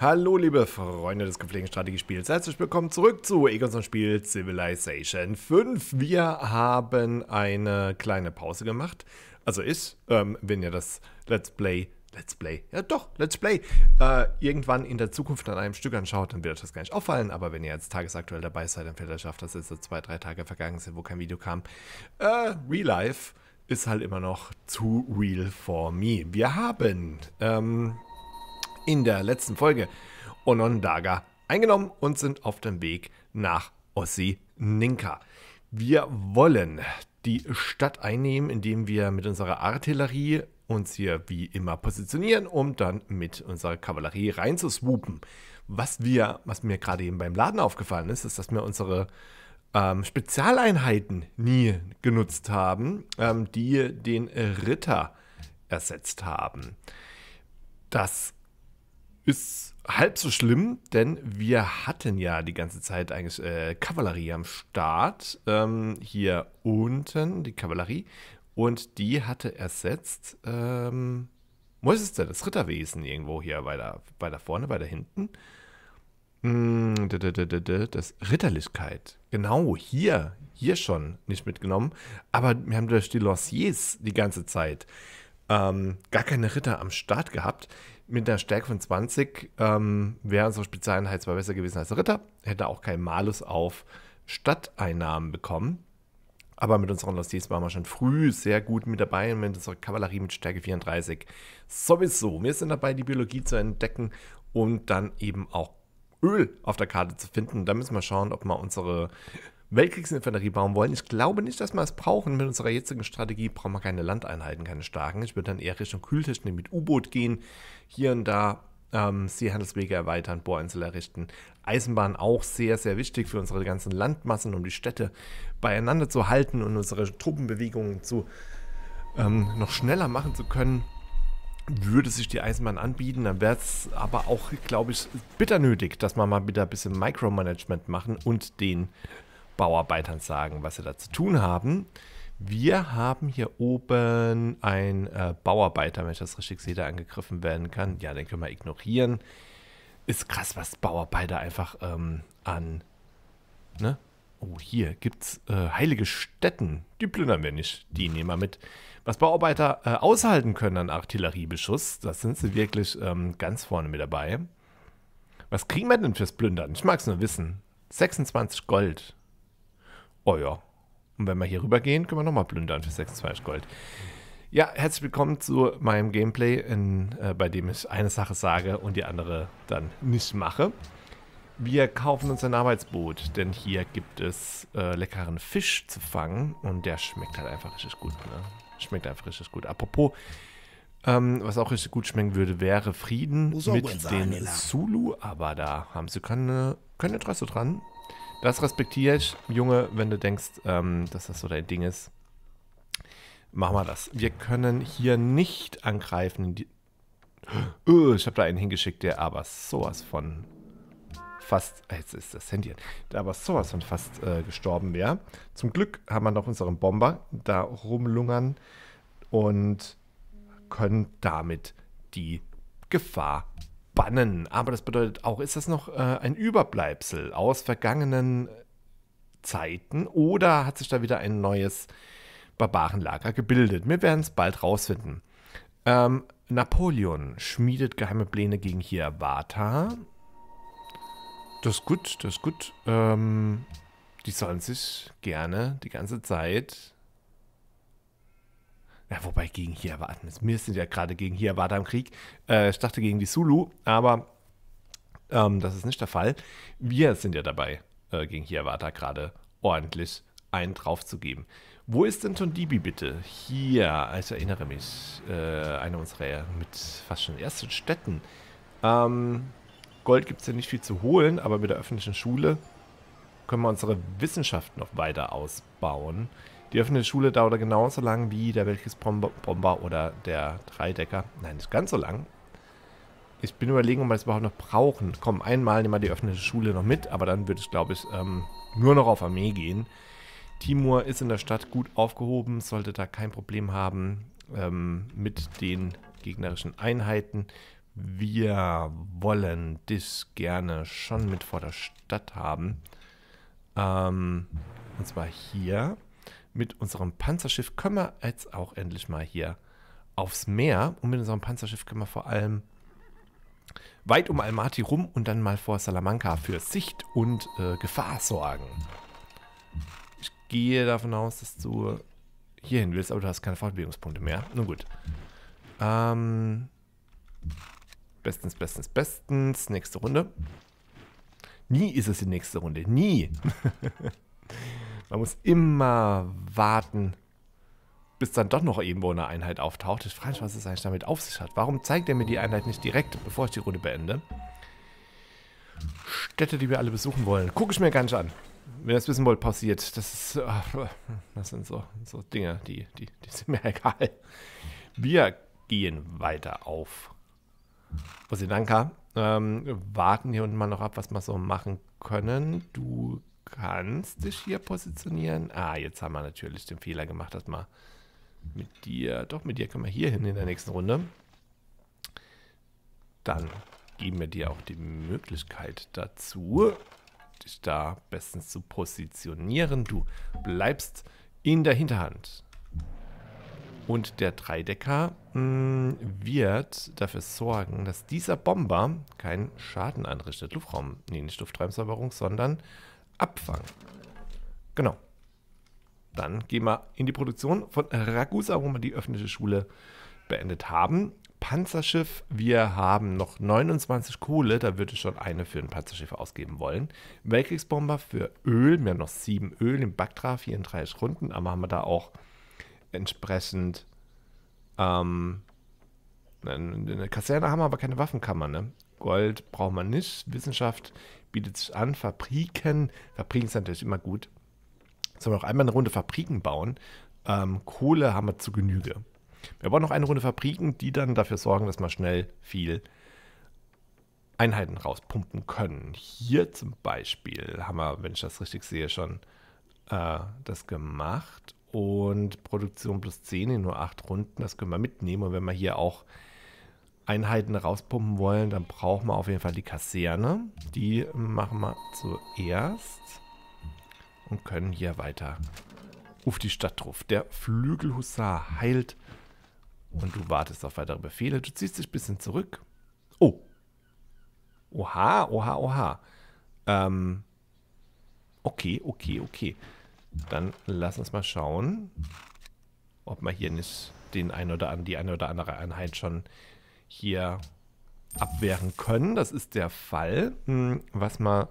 Hallo liebe Freunde des gepflegten Strategiespiels, herzlich willkommen zurück zu Egons Spiel Civilization 5. Wir haben eine kleine Pause gemacht, also ist, ähm, wenn ihr das Let's Play, Let's Play, ja doch, Let's Play, äh, irgendwann in der Zukunft an einem Stück anschaut, dann wird euch das gar nicht auffallen, aber wenn ihr jetzt tagesaktuell dabei seid, dann fällt euch auf, dass jetzt so zwei, drei Tage vergangen sind, wo kein Video kam. Äh, Real Life ist halt immer noch zu real for me. Wir haben, ähm, in der letzten Folge Onondaga eingenommen und sind auf dem Weg nach Ossi Ninka. Wir wollen die Stadt einnehmen, indem wir mit unserer Artillerie uns hier wie immer positionieren, um dann mit unserer Kavallerie reinzuswoopen. Was wir, was mir gerade eben beim Laden aufgefallen ist, ist, dass wir unsere ähm, Spezialeinheiten nie genutzt haben, ähm, die den Ritter ersetzt haben. Das ist halb so schlimm, denn wir hatten ja die ganze Zeit eigentlich äh, Kavallerie am Start. Ähm, hier unten die Kavallerie. Und die hatte ersetzt, ähm, wo ist es denn? Das Ritterwesen irgendwo hier weiter, weiter vorne, weiter hinten. Hm, das Ritterlichkeit. Genau, hier, hier schon nicht mitgenommen. Aber wir haben durch die Lanciers die ganze Zeit ähm, gar keine Ritter am Start gehabt mit einer Stärke von 20 ähm, wäre unsere Spezialeinheit zwar besser gewesen als der Ritter, hätte auch keinen Malus auf Stadteinnahmen bekommen. Aber mit unseren Losties waren wir schon früh sehr gut mit dabei und mit unserer Kavallerie mit Stärke 34 sowieso. Wir sind dabei, die Biologie zu entdecken und dann eben auch Öl auf der Karte zu finden. Da müssen wir schauen, ob wir unsere Weltkriegsinfanterie bauen wollen. Ich glaube nicht, dass wir es brauchen. Mit unserer jetzigen Strategie brauchen wir keine Landeinheiten, keine starken. Ich würde dann eher Richtung Kühltechnik mit U-Boot gehen. Hier und da ähm, Seehandelswege erweitern, Bohrinsel errichten. Eisenbahn auch sehr, sehr wichtig für unsere ganzen Landmassen, um die Städte beieinander zu halten und unsere Truppenbewegungen zu ähm, noch schneller machen zu können. Würde sich die Eisenbahn anbieten, dann wäre es aber auch, glaube ich, bitter nötig, dass wir mal wieder ein bisschen Micromanagement machen und den Bauarbeitern sagen, was sie da zu tun haben. Wir haben hier oben einen äh, Bauarbeiter, wenn ich das richtig sehe, der angegriffen werden kann. Ja, den können wir ignorieren. Ist krass, was Bauarbeiter einfach ähm, an. Ne? Oh, hier gibt es äh, heilige Stätten. Die plündern wir nicht. Die nehmen wir mit. Was Bauarbeiter äh, aushalten können an Artilleriebeschuss, das sind sie wirklich ähm, ganz vorne mit dabei. Was kriegen wir denn fürs Plündern? Ich mag es nur wissen. 26 Gold. Oh ja. Und wenn wir hier rüber gehen, können wir nochmal plündern für 26 Gold. Ja, herzlich willkommen zu meinem Gameplay, in, äh, bei dem ich eine Sache sage und die andere dann nicht mache. Wir kaufen uns ein Arbeitsboot, denn hier gibt es äh, leckeren Fisch zu fangen und der schmeckt halt einfach richtig gut. Ne? Schmeckt einfach richtig gut. Apropos, ähm, was auch richtig gut schmecken würde, wäre Frieden mit den Zulu, aber da haben sie keine, keine Interesse dran. Das respektiere ich, Junge, wenn du denkst, ähm, dass das so dein Ding ist. Machen wir das. Wir können hier nicht angreifen. Uh, ich habe da einen hingeschickt, der aber sowas von fast, äh, jetzt ist das Handy, der aber sowas von fast äh, gestorben wäre. Zum Glück haben wir noch unseren Bomber da rumlungern und können damit die Gefahr bannen. Aber das bedeutet auch, ist das noch äh, ein Überbleibsel aus vergangenen Zeiten oder hat sich da wieder ein neues Barbarenlager gebildet? Wir werden es bald rausfinden. Ähm, Napoleon schmiedet geheime Pläne gegen Hiawatha. Das ist gut, das ist gut. Ähm, die sollen sich gerne die ganze Zeit ja, wobei gegen Hiawatha. Wir sind ja gerade gegen Hiawatha im Krieg. Äh, ich dachte gegen die Zulu, aber ähm, das ist nicht der Fall. Wir sind ja dabei, äh, gegen Hiawatha gerade ordentlich einen draufzugeben. Wo ist denn Tondibi bitte? Hier, ich erinnere mich, äh, eine unserer mit fast schon ersten Städten. Ähm, Gold gibt es ja nicht viel zu holen, aber mit der öffentlichen Schule können wir unsere Wissenschaft noch weiter ausbauen. Die öffentliche Schule dauert genauso lang wie der Weltkriegsbomber oder der Dreidecker. Nein, nicht ganz so lang. Ich bin überlegen, ob wir das überhaupt noch brauchen. Komm, einmal nehmen wir die öffentliche Schule noch mit, aber dann würde ich, glaube ich, ähm, nur noch auf Armee gehen. Timur ist in der Stadt gut aufgehoben, sollte da kein Problem haben ähm, mit den gegnerischen Einheiten. wir wollen dich gerne schon mit vor der Stadt haben. Ähm, und zwar hier mit unserem Panzerschiff können wir jetzt auch endlich mal hier aufs Meer. Und mit unserem Panzerschiff können wir vor allem weit um Almaty rum und dann mal vor Salamanca für Sicht und äh, Gefahr sorgen. Ich gehe davon aus, dass du hierhin willst, aber du hast keine Fortbewegungspunkte mehr. Nun gut. Ähm, bestens, bestens, bestens. Nächste Runde. Nie ist es die nächste Runde. Nie. Man muss immer warten, bis dann doch noch irgendwo eine Einheit auftaucht. Ich frage mich, was es eigentlich damit auf sich hat. Warum zeigt er mir die Einheit nicht direkt, bevor ich die Runde beende? Städte, die wir alle besuchen wollen. Gucke ich mir gar nicht an. Wenn ihr das wissen wollt, pausiert. Das ist. Das sind so, so Dinge, die, die, die sind mir egal. Wir gehen weiter auf Osinanka. Ähm, warten hier unten mal noch ab, was wir so machen können. Du kannst dich hier positionieren. Ah, jetzt haben wir natürlich den Fehler gemacht, dass wir mit dir, doch mit dir können wir hier hin in der nächsten Runde. Dann geben wir dir auch die Möglichkeit dazu, dich da bestens zu positionieren. Du bleibst in der Hinterhand. Und der Dreidecker mh, mm, wird dafür sorgen, dass dieser Bomber keinen Schaden anrichtet. Luftraum, nee, nicht Luftraumsäuberung, sondern Abfang. Genau. Dann gehen wir in die Produktion von Ragusa, wo wir die öffentliche Schule beendet haben. Panzerschiff, wir haben noch 29 Kohle, da würde ich schon eine für ein Panzerschiff ausgeben wollen. Weltkriegsbomber für Öl, wir haben noch sieben Öl im Baktra, 34 Runden, aber haben wir da auch entsprechend ähm, eine Kaserne haben wir aber keine Waffenkammer, ne? Gold braucht man nicht, Wissenschaft bietet sich an, Fabriken, Fabriken sind natürlich immer gut, Sollen wir noch einmal eine Runde Fabriken bauen? Ähm, Kohle haben wir zu Genüge. Wir bauen noch eine Runde Fabriken, die dann dafür sorgen, dass wir schnell viel Einheiten rauspumpen können. Hier zum Beispiel haben wir, wenn ich das richtig sehe, schon äh, das gemacht. Und Produktion plus 10 in nur 8 Runden, das können wir mitnehmen. Und wenn wir hier auch Einheiten rauspumpen wollen, dann brauchen wir auf jeden Fall die Kaserne. Die machen wir zuerst und können hier weiter auf die Stadt drauf. Der Flügelhusar heilt und du wartest auf weitere Befehle. Du ziehst dich ein bisschen zurück. Oh. Oha, oha, oha. Ähm. Okay, okay, okay. Dann lass uns mal schauen, ob wir hier nicht den ein oder an, die eine oder andere Einheit schon hier abwehren können. Das ist der Fall. Hm, was wir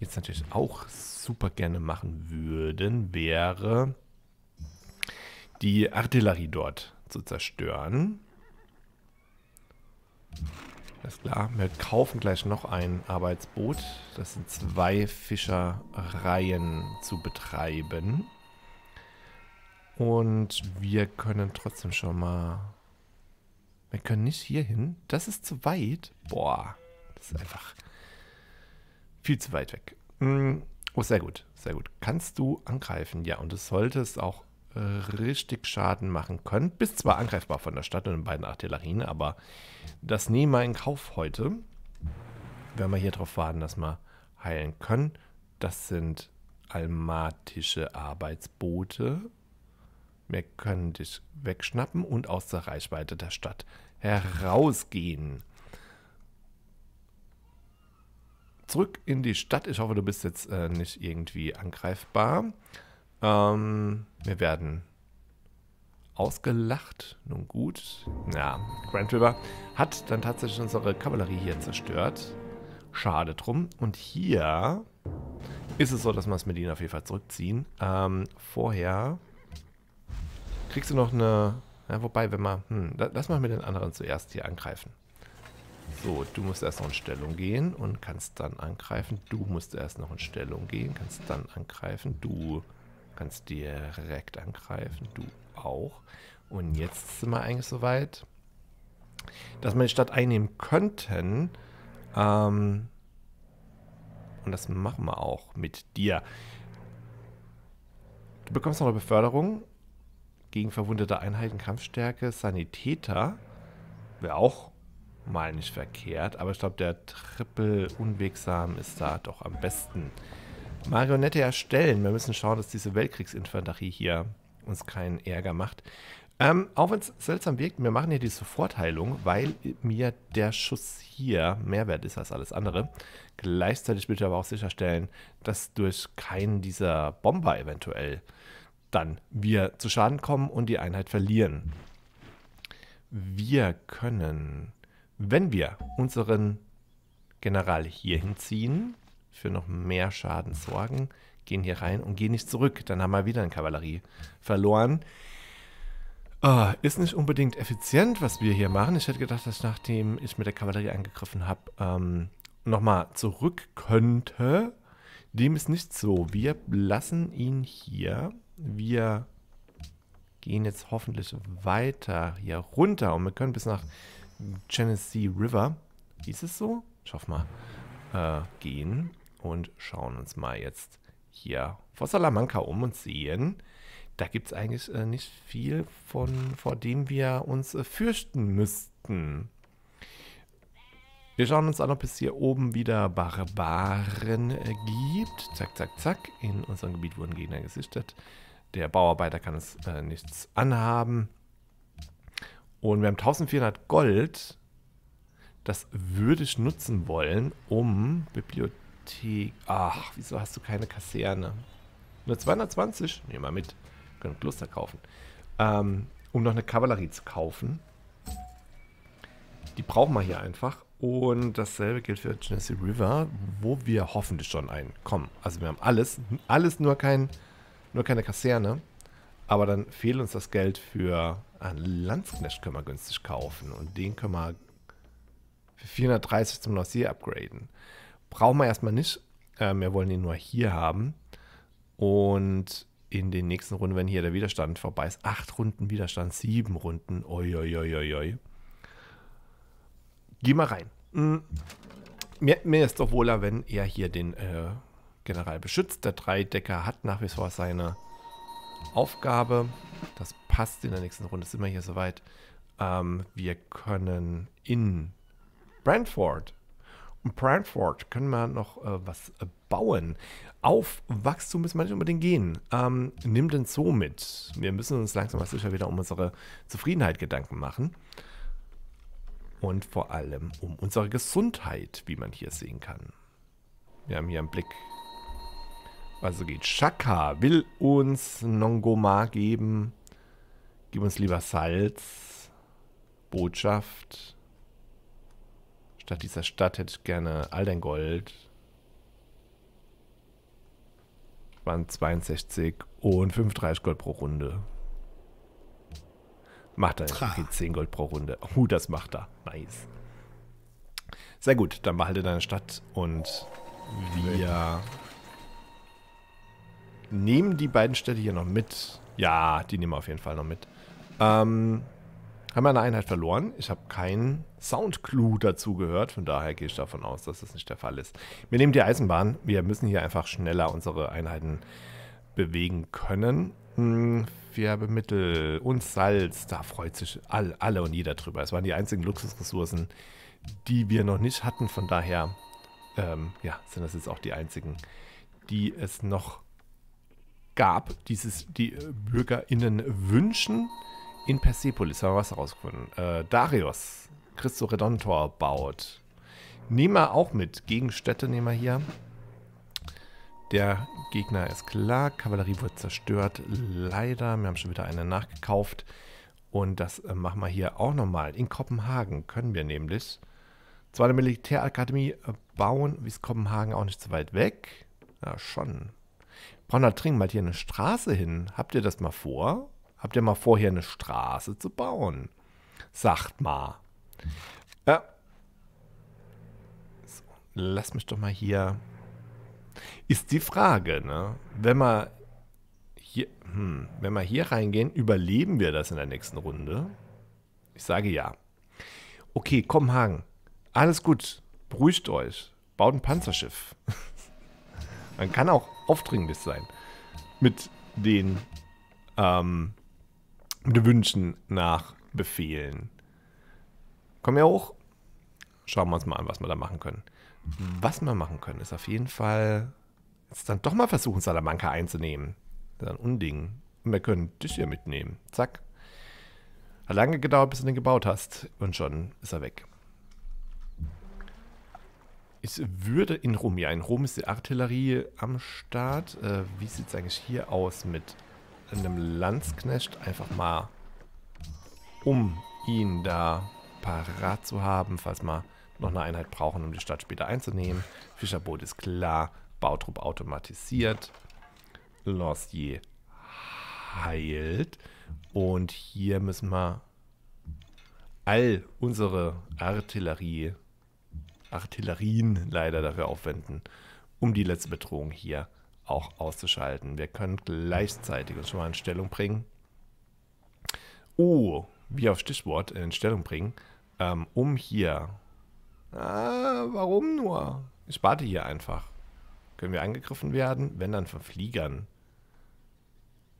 jetzt natürlich auch super gerne machen würden, wäre die Artillerie dort zu zerstören. Alles klar, wir kaufen gleich noch ein Arbeitsboot. Das sind zwei Fischereien zu betreiben. Und wir können trotzdem schon mal... Wir können nicht hier hin. Das ist zu weit. Boah, das ist einfach viel zu weit weg. Hm, oh, sehr gut, sehr gut. Kannst du angreifen? Ja, und es sollte es auch äh, richtig Schaden machen können. Bist zwar angreifbar von der Stadt und den beiden Artillerien, aber das nehmen wir in Kauf heute. Wenn wir hier drauf warten, dass wir heilen können. Das sind almatische Arbeitsboote. Wir können dich wegschnappen und aus der Reichweite der Stadt herausgehen zurück in die Stadt. Ich hoffe, du bist jetzt äh, nicht irgendwie angreifbar. Ähm, wir werden ausgelacht. Nun gut. Ja, Grand River hat dann tatsächlich unsere Kavallerie hier zerstört. Schade drum. Und hier ist es so, dass wir es mit ihnen auf jeden Fall zurückziehen. Ähm, vorher kriegst du noch eine... Ja, wobei, wenn man... Hm, lass mal mit den anderen zuerst hier angreifen. So, du musst erst noch in Stellung gehen und kannst dann angreifen. Du musst erst noch in Stellung gehen, kannst dann angreifen. Du kannst direkt angreifen. Du auch. Und jetzt sind wir eigentlich soweit, dass wir die Stadt einnehmen könnten. Ähm, und das machen wir auch mit dir. Du bekommst noch eine Beförderung gegen verwundete Einheiten, Kampfstärke, Sanitäter. Wäre auch mal nicht verkehrt. Aber ich glaube, der Triple unwegsam ist da doch am besten. Marionette erstellen. Wir müssen schauen, dass diese Weltkriegsinfanterie hier uns keinen Ärger macht. Ähm, auch wenn es seltsam wirkt, wir machen hier die Sofortheilung, weil mir der Schuss hier mehr wert ist als alles andere. Gleichzeitig bitte aber auch sicherstellen, dass durch keinen dieser Bomber eventuell dann wir zu Schaden kommen und die Einheit verlieren. Wir können, wenn wir unseren General hier hinziehen, für noch mehr Schaden sorgen, gehen hier rein und gehen nicht zurück. Dann haben wir wieder eine Kavallerie verloren. Oh, ist nicht unbedingt effizient, was wir hier machen. Ich hätte gedacht, dass nachdem ich mit der Kavallerie angegriffen habe, ähm, nochmal zurück könnte. Dem ist nicht so. Wir lassen ihn hier. Wir gehen jetzt hoffentlich weiter hier runter und wir können bis nach Genesee River, ist es so? Ich hoffe mal, äh, gehen und schauen uns mal jetzt hier vor Salamanca um und sehen, da gibt es eigentlich äh, nicht viel, von, vor dem wir uns äh, fürchten müssten. Wir schauen uns an, ob es hier oben wieder Barbaren äh, gibt. Zack, zack, zack. In unserem Gebiet wurden Gegner gesichtet. Der Bauarbeiter kann es äh, nichts anhaben. Und wir haben 1400 Gold. Das würde ich nutzen wollen, um Bibliothek... Ach, wieso hast du keine Kaserne? Nur 220? Nehmen wir mit können Kloster kaufen. Ähm, um noch eine Kavallerie zu kaufen. Die brauchen wir hier einfach. Und dasselbe gilt für Genesee River, wo wir hoffentlich schon einen kommen. Also wir haben alles, alles nur, kein, nur keine Kaserne. Aber dann fehlt uns das Geld für einen Landsknecht können wir günstig kaufen. Und den können wir für 430 zum Nossier upgraden. Brauchen wir erstmal nicht. Äh, wir wollen ihn nur hier haben. Und in den nächsten Runden, wenn hier der Widerstand vorbei ist. Acht Runden Widerstand, sieben Runden. Oi. Geh mal rein. Hm. Mir, mir, ist doch wohler, wenn er hier den äh, General beschützt. Der Dreidecker hat nach wie vor seine Aufgabe. Das passt in der nächsten Runde. Sind wir hier soweit. Ähm, wir können in Brantford und Brantford können wir noch äh, was äh, bauen. Auf Wachstum müssen wir nicht unbedingt gehen. Ähm, nimm den Zoo mit. Wir müssen uns langsam mal sicher wieder um unsere Zufriedenheit Gedanken machen. Und vor allem um unsere Gesundheit, wie man hier sehen kann. Wir haben hier einen Blick. Also geht Shaka, will uns Nongoma geben. Gib uns lieber Salz. Botschaft. Statt dieser Stadt hätte ich gerne all dein Gold. Waren 62 und 35 Gold pro Runde. Macht er. Okay, 10 Gold pro Runde. Uh, das macht er. Nice. Sehr gut, dann behalte deine Stadt und wir nehmen die beiden Städte hier noch mit. Ja, die nehmen wir auf jeden Fall noch mit. Ähm, haben wir eine Einheit verloren. Ich habe keinen Soundclue dazu gehört. Von daher gehe ich davon aus, dass das nicht der Fall ist. Wir nehmen die Eisenbahn. Wir müssen hier einfach schneller unsere Einheiten bewegen können. Hm, Färbemittel und Salz, da freut sich all, alle und jeder drüber. Es waren die einzigen Luxusressourcen, die wir noch nicht hatten. Von daher ähm, ja, sind das jetzt auch die einzigen, die es noch gab, dieses die BürgerInnen wünschen. In Persepolis haben wir was herausgefunden. Äh, Darius, Christo Redontor baut. Nehmen wir auch mit. Gegenstädte nehmen wir hier. Der Gegner ist klar. Kavallerie wird zerstört. Leider. Wir haben schon wieder eine nachgekauft. Und das äh, machen wir hier auch nochmal. In Kopenhagen können wir nämlich zwar eine Militärakademie äh, bauen. Wie ist Kopenhagen auch nicht so weit weg? Ja, schon. Dringend mal hier eine Straße hin. Habt ihr das mal vor? Habt ihr mal vor, hier eine Straße zu bauen? Sagt mal. Ja. So, lass mich doch mal hier. Ist die Frage, ne? Wenn wir hier, hm, wenn wir hier reingehen, überleben wir das in der nächsten Runde? Ich sage ja. Okay, komm, Hagen. Alles gut. Beruhigt euch. Baut ein Panzerschiff. Man kann auch aufdringlich sein. Mit den ähm, mit Wünschen nach Befehlen. Komm ja hoch. schauen wir uns mal an, was wir da machen können. Was wir machen können, ist auf jeden Fall jetzt dann doch mal versuchen, Salamanca einzunehmen. Das ist ein Unding. Und wir können dich hier mitnehmen. Zack. Hat lange gedauert, bis du den gebaut hast. Und schon ist er weg. Ich würde in Rom, ja, in Rom ist die Artillerie am Start. Äh, wie sieht es eigentlich hier aus mit einem Landsknecht? Einfach mal, um ihn da parat zu haben, falls wir noch eine Einheit brauchen, um die Stadt später einzunehmen. Fischerboot ist klar. Bautrupp automatisiert. Lancier heilt. Und hier müssen wir all unsere Artillerie, Artillerien leider dafür aufwenden, um die letzte Bedrohung hier auch auszuschalten. Wir können gleichzeitig uns schon mal in Stellung bringen. Oh, wie auf Stichwort in Stellung bringen, ähm, um hier. Ah, warum nur? Ich warte hier einfach. Können wir angegriffen werden? Wenn dann von Fliegern.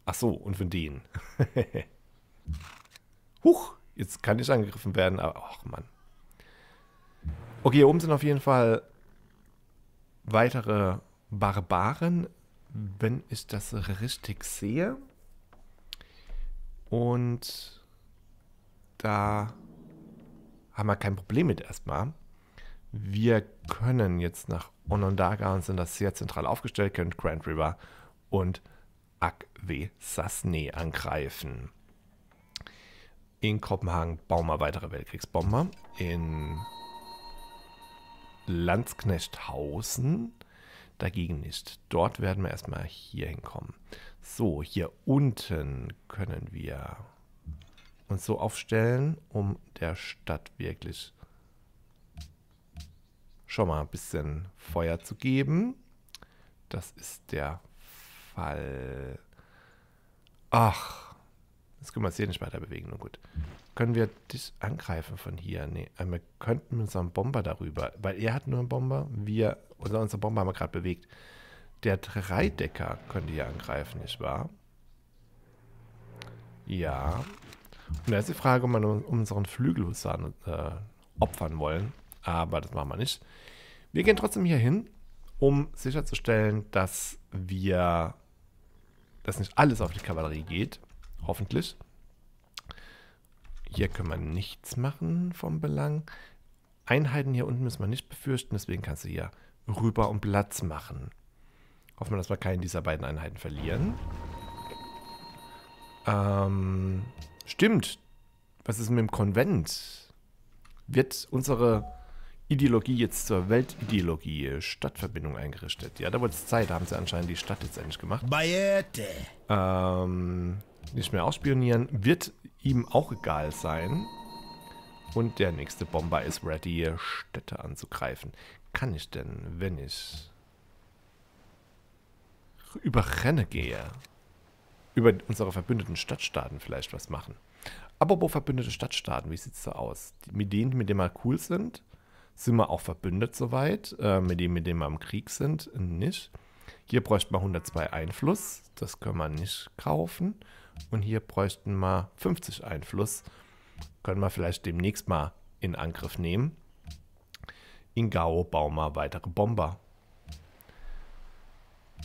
Ach so, und von denen. Huch, jetzt kann ich angegriffen werden, aber ach Mann. Okay, hier oben sind auf jeden Fall weitere Barbaren, wenn ich das richtig sehe. Und da haben wir kein Problem mit erstmal. Wir können jetzt nach Onondaga und sind das sehr zentral aufgestellt, können Grand River und Akwe Sasne angreifen. In Kopenhagen bauen wir weitere Weltkriegsbomber. In Landsknechthausen dagegen nicht. Dort werden wir erstmal hier hinkommen. So, hier unten können wir uns so aufstellen, um der Stadt wirklich schon mal ein bisschen Feuer zu geben. Das ist der Fall. Ach, jetzt können wir uns hier nicht weiter bewegen. Nur gut. Können wir dich angreifen von hier? Nee, äh, wir könnten mit unserem Bomber darüber, weil er hat nur einen Bomber. Wir, oder unser Bomber haben wir gerade bewegt. Der Dreidecker könnte hier angreifen, nicht wahr? Ja. Und da ist die Frage, ob wir unseren Flügelhusaren äh, opfern wollen. Aber das machen wir nicht. Wir gehen trotzdem hier hin, um sicherzustellen, dass wir, dass nicht alles auf die Kavallerie geht. Hoffentlich. Hier können wir nichts machen vom Belang. Einheiten hier unten müssen wir nicht befürchten, deswegen kannst du hier rüber und Platz machen. Hoffen wir, dass wir keinen dieser beiden Einheiten verlieren. Ähm, stimmt. Was ist mit dem Konvent? Wird unsere Ideologie jetzt zur Weltideologie, Stadtverbindung eingerichtet? Ja, da wurde es Zeit. Da haben sie anscheinend die Stadt jetzt endlich gemacht. Bayette. Ähm, nicht mehr ausspionieren. Wird ihm auch egal sein. Und der nächste Bomber ist ready, Städte anzugreifen. Kann ich denn, wenn ich über Renne gehe, über unsere verbündeten Stadtstaaten vielleicht was machen? Apropos verbündete Stadtstaaten, wie sieht es da aus? Mit denen, mit denen wir cool sind, sind wir auch verbündet soweit. Äh, mit denen, mit denen wir im Krieg sind, nicht. Hier bräuchten wir 102 Einfluss. Das können wir nicht kaufen. Und hier bräuchten wir 50 Einfluss. Können wir vielleicht demnächst mal in Angriff nehmen. In Gao bauen wir weitere Bomber.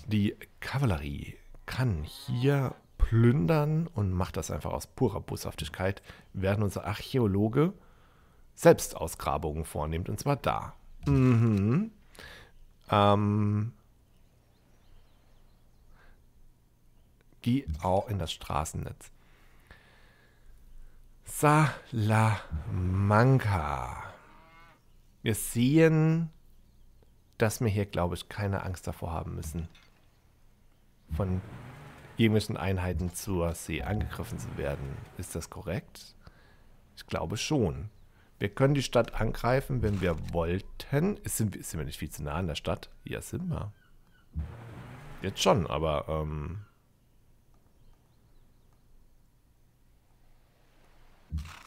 Die Kavallerie kann hier plündern und macht das einfach aus purer Boshaftigkeit, während unser Archäologe selbst Ausgrabungen vornimmt, und zwar da. Mhm. Ähm, Geh auch in das Straßennetz. Salamanca. Wir sehen, dass wir hier, glaube ich, keine Angst davor haben müssen, von irgendwelchen Einheiten zur See angegriffen zu werden. Ist das korrekt? Ich glaube schon. Wir können die Stadt angreifen, wenn wir wollten. Sind, sind wir nicht viel zu nah an der Stadt? Ja, sind wir. Jetzt schon, aber ähm,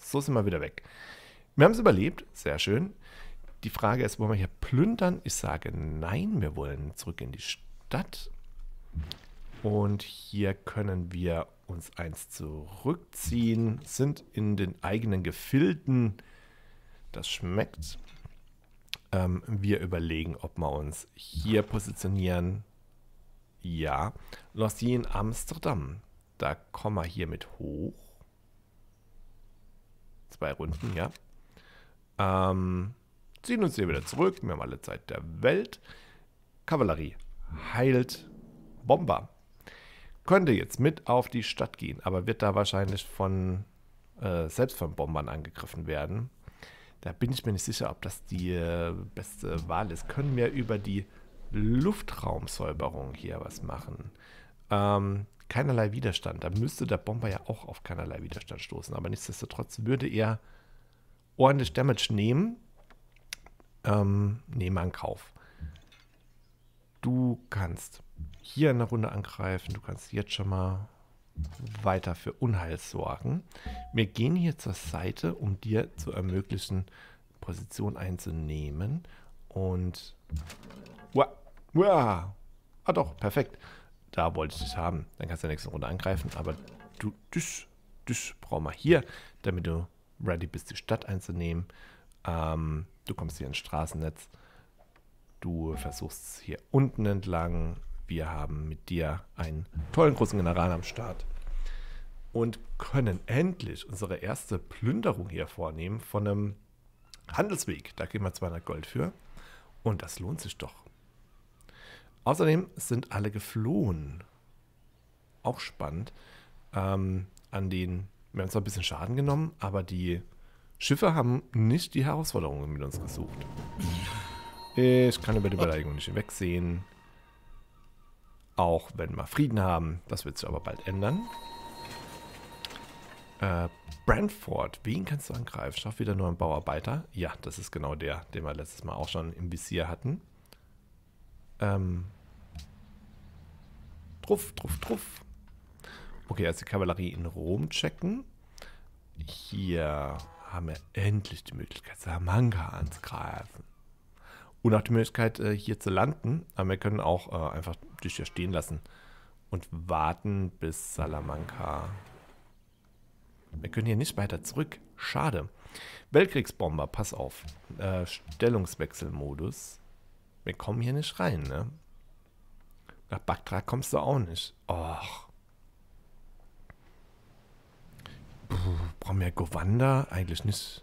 So sind wir wieder weg. Wir haben es überlebt, sehr schön. Die Frage ist, wollen wir hier plündern? Ich sage nein, wir wollen zurück in die Stadt. Und hier können wir uns eins zurückziehen, sind in den eigenen Gefilden. Das schmeckt. Ähm, wir überlegen, ob wir uns hier positionieren. Ja. Lossier in Amsterdam. Da kommen wir hier mit hoch. Zwei Runden, ja. Ähm, ziehen uns hier wieder zurück. Wir haben alle Zeit der Welt. Kavallerie heilt Bomber. Könnte jetzt mit auf die Stadt gehen, aber wird da wahrscheinlich von äh, selbst von Bombern angegriffen werden. Da bin ich mir nicht sicher, ob das die äh, beste Wahl ist. Können wir über die Luftraumsäuberung hier was machen? Ähm, keinerlei Widerstand. Da müsste der Bomber ja auch auf keinerlei Widerstand stoßen. Aber nichtsdestotrotz würde er ordentlich Damage nehmen. Ähm, nehmen wir in Kauf. Du kannst hier eine Runde angreifen. Du kannst jetzt schon mal weiter für Unheil sorgen. Wir gehen hier zur Seite, um dir zu ermöglichen, Position einzunehmen. Und... Uah, uah, ah doch, perfekt. Da wollte ich dich haben. Dann kannst du in der nächsten Runde angreifen. Aber du, dich, dich brauchen wir hier, damit du ready bist, die Stadt einzunehmen. Ähm, du kommst hier ins Straßennetz. Du versuchst hier unten entlang wir haben mit dir einen tollen großen General am Start und können endlich unsere erste Plünderung hier vornehmen von einem Handelsweg. Da geben wir 200 Gold für und das lohnt sich doch. Außerdem sind alle geflohen. Auch spannend. Ähm, an den, wir haben zwar ein bisschen Schaden genommen, aber die Schiffe haben nicht die Herausforderungen mit uns gesucht. Ich kann über die Beleidigung nicht hinwegsehen. Auch wenn wir Frieden haben. Das wird sich aber bald ändern. Äh, Brentford, wen kannst du angreifen? Schafft wieder nur einen Bauarbeiter. Ja, das ist genau der, den wir letztes Mal auch schon im Visier hatten. Ähm. Truff, truff, truff. Okay, also die Kavallerie in Rom checken. Hier haben wir endlich die Möglichkeit, Salamanca anzugreifen. Und auch die Möglichkeit, äh, hier zu landen. Aber wir können auch äh, einfach dich hier stehen lassen und warten bis Salamanca. Wir können hier nicht weiter zurück. Schade. Weltkriegsbomber, pass auf. Äh, Stellungswechselmodus. Wir kommen hier nicht rein, ne? Nach Baktra kommst du auch nicht. Och. Brauchen wir Govanda? Eigentlich nicht.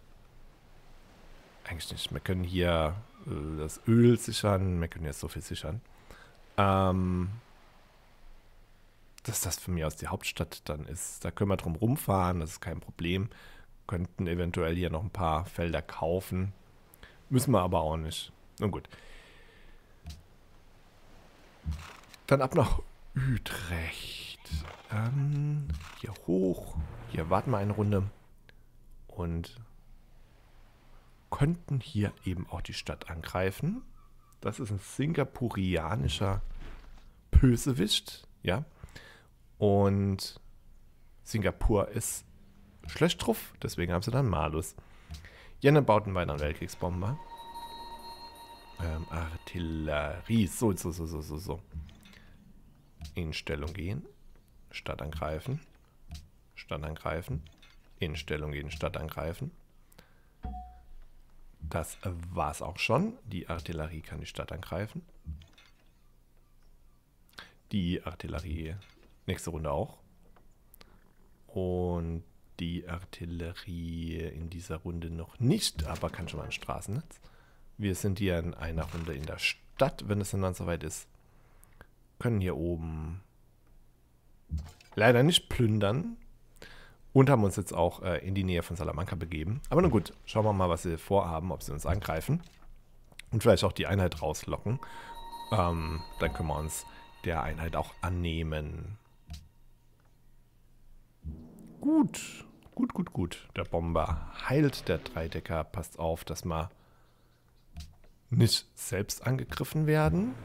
Eigentlich nicht. Wir können hier äh, das Öl sichern. Wir können jetzt so viel sichern. Ähm, dass das für mich aus die Hauptstadt dann ist. Da können wir drum rumfahren, das ist kein Problem. Könnten eventuell hier noch ein paar Felder kaufen. Müssen wir aber auch nicht. Nun gut. Dann ab nach Utrecht. Ähm, hier hoch. Hier warten wir eine Runde. Und könnten hier eben auch die Stadt angreifen. Das ist ein singapurianischer Bösewicht, ja. Und Singapur ist schlecht drauf, deswegen haben sie dann Malus. Jenne baut einen weiteren Weltkriegsbomber. Ähm, Artillerie, so, so, so, so, so, so. In Stellung gehen, Stadt angreifen, Stadt angreifen, in Stellung gehen, Stadt angreifen. Das war es auch schon. Die Artillerie kann die Stadt angreifen. Die Artillerie nächste Runde auch. Und die Artillerie in dieser Runde noch nicht, aber kann schon mal ein Straßennetz. Wir sind hier in einer Runde in der Stadt, wenn es dann soweit ist. Können hier oben leider nicht plündern, und haben uns jetzt auch äh, in die Nähe von Salamanca begeben. Aber nun gut, schauen wir mal, was sie vorhaben, ob sie uns angreifen. Und vielleicht auch die Einheit rauslocken. Ähm, dann können wir uns der Einheit auch annehmen. Gut, gut, gut, gut. Der Bomber heilt, der Dreidecker passt auf, dass wir nicht selbst angegriffen werden.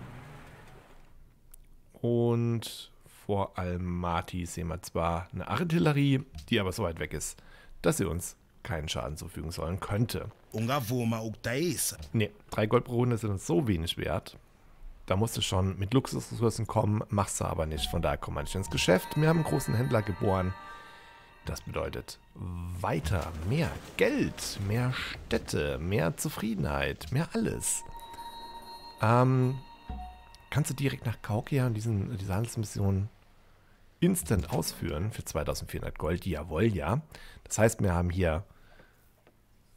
Und vor Almaty sehen wir zwar eine Artillerie, die aber so weit weg ist, dass sie uns keinen Schaden zufügen sollen könnte. Ne, drei Gold pro Runde sind uns so wenig wert. Da musst du schon mit Luxusressourcen kommen, machst du aber nicht. Von daher kommen wir nicht ins Geschäft. Wir haben einen großen Händler geboren. Das bedeutet weiter, mehr Geld, mehr Städte, mehr Zufriedenheit, mehr alles. Ähm, kannst du direkt nach Kaukia und diesen, diese Handelsmission instant ausführen für 2400 Gold? Jawohl, ja. Das heißt, wir haben hier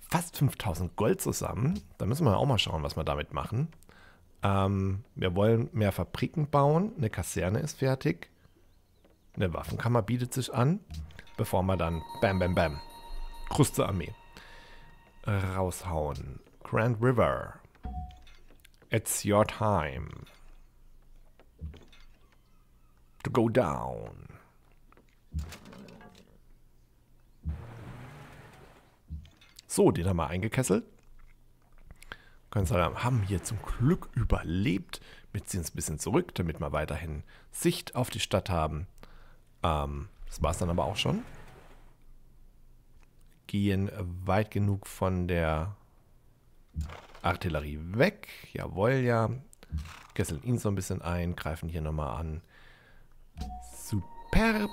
fast 5000 Gold zusammen. Da müssen wir auch mal schauen, was wir damit machen. Ähm, wir wollen mehr Fabriken bauen. Eine Kaserne ist fertig. Eine Waffenkammer bietet sich an. Bevor wir dann bam, bam, bam. Kruste Armee. Raushauen. Grand River. It's your time. To go down. So, den haben wir eingekesselt. Können sagen, haben hier zum Glück überlebt. Wir ziehen uns ein bisschen zurück, damit wir weiterhin Sicht auf die Stadt haben. Ähm, das war es dann aber auch schon. Gehen weit genug von der Artillerie weg. Jawohl, ja. Kesseln ihn so ein bisschen ein, greifen hier nochmal an. Superb.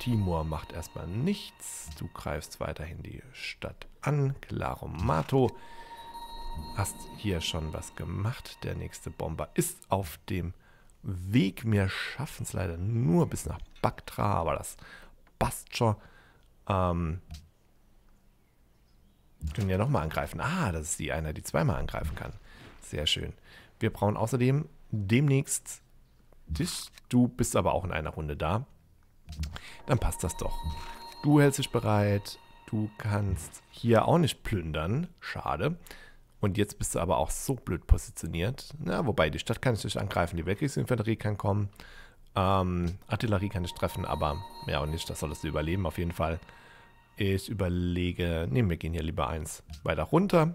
Timur macht erstmal nichts. Du greifst weiterhin die Stadt an. Claro Mato. Hast hier schon was gemacht. Der nächste Bomber ist auf dem Weg. Wir schaffen es leider nur bis nach Baktra, aber das passt schon. Ähm, können ja nochmal angreifen. Ah, das ist die eine, die zweimal angreifen kann. Sehr schön. Wir brauchen außerdem demnächst dich. Du bist aber auch in einer Runde da. Dann passt das doch. Du hältst dich bereit. Du kannst hier auch nicht plündern. Schade. Und jetzt bist du aber auch so blöd positioniert. Na, wobei, die Stadt kann ich nicht angreifen. Die Weltkriegsinfanterie kann kommen. Ähm, Artillerie kann ich treffen, aber mehr auch nicht. Das solltest du überleben auf jeden Fall. Ich überlege, ne, wir gehen hier lieber eins weiter runter.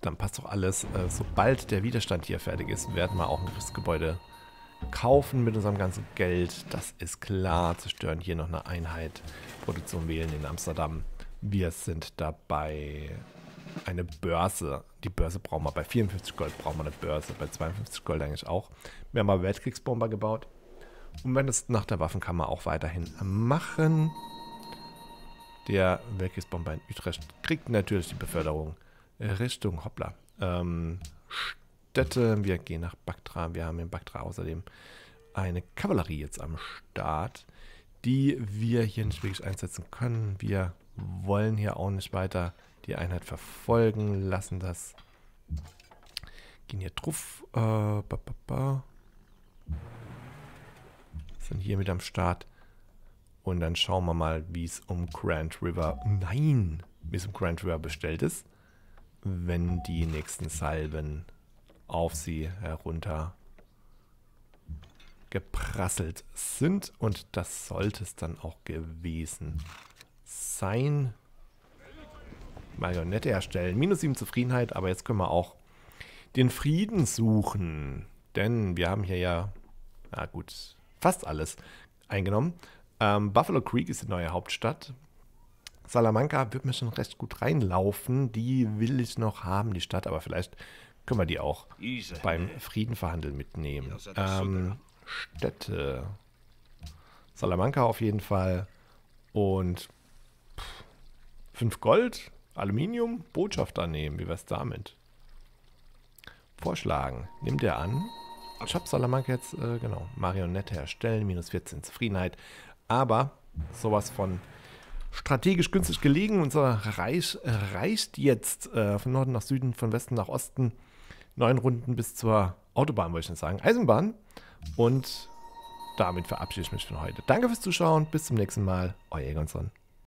Dann passt doch alles. Äh, sobald der Widerstand hier fertig ist, werden wir auch ein Gerichtsgebäude kaufen mit unserem ganzen Geld. Das ist klar. Zerstören hier noch eine Einheit. Produktion wählen in Amsterdam. Wir sind dabei eine Börse. Die Börse brauchen wir. Bei 54 Gold brauchen wir eine Börse. Bei 52 Gold eigentlich auch. Wir haben mal Weltkriegsbomber gebaut. Und werden es nach der Waffenkammer auch weiterhin machen. Der Weltkriegsbomber in Utrecht kriegt natürlich die Beförderung Richtung Hoppla. Ähm, Städte. Wir gehen nach Baktra. Wir haben in Baktra außerdem eine Kavallerie jetzt am Start, die wir hier nicht wirklich einsetzen können. Wir wollen hier auch nicht weiter die Einheit verfolgen, lassen das. Gehen hier drauf. Äh, ba, ba, ba. Sind hier mit am Start. Und dann schauen wir mal, wie es um Grand River... Nein! Wie es um Grand River bestellt ist. Wenn die nächsten Salben auf sie herunter geprasselt sind. Und das sollte es dann auch gewesen sein. Marionette erstellen. Minus 7 Zufriedenheit, aber jetzt können wir auch den Frieden suchen. Denn wir haben hier ja, na gut, fast alles eingenommen. Ähm, Buffalo Creek ist die neue Hauptstadt. Salamanca wird mir schon recht gut reinlaufen. Die will ich noch haben, die Stadt, aber vielleicht können wir die auch beim Friedenverhandeln mitnehmen. Ähm, Städte. Salamanca auf jeden Fall. Und 5 Gold. Aluminium, Botschaft annehmen. Wie wär's damit? Vorschlagen. Nimmt er an. Ich habe Salamanca jetzt, äh, genau, Marionette erstellen, minus 14 Zufriedenheit. Aber sowas von strategisch günstig gelegen. Unser Reich reicht jetzt äh, von Norden nach Süden, von Westen nach Osten. Neun Runden bis zur Autobahn, wollte ich nicht sagen. Eisenbahn. Und damit verabschiede ich mich von heute. Danke fürs Zuschauen. Bis zum nächsten Mal. Euer Egonson.